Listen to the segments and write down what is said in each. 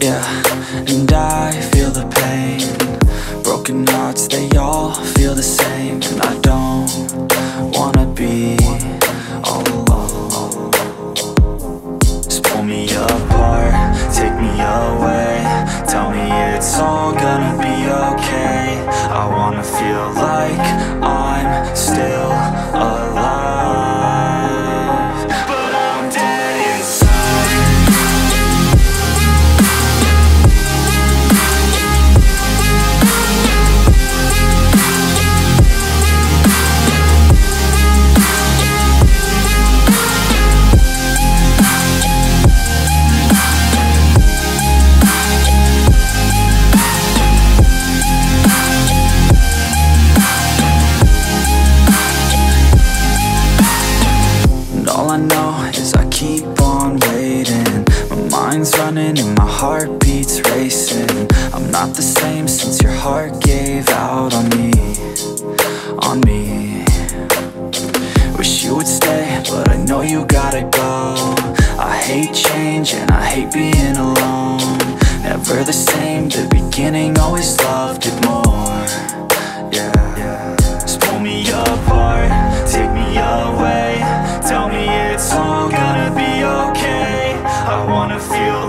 yeah And I feel the pain. Broken hearts, they all feel the same And I don't wanna be all alone. Just pull me apart, take me away. Tell me it's all gonna be okay. I wanna feel like I'm still alive. Mind's running and my heart beats racing. I'm not the same since your heart gave out on me On me. Wish you would stay, but I know you gotta go. I hate change and I hate being alone. Never the same, the beginning always loved it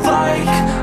like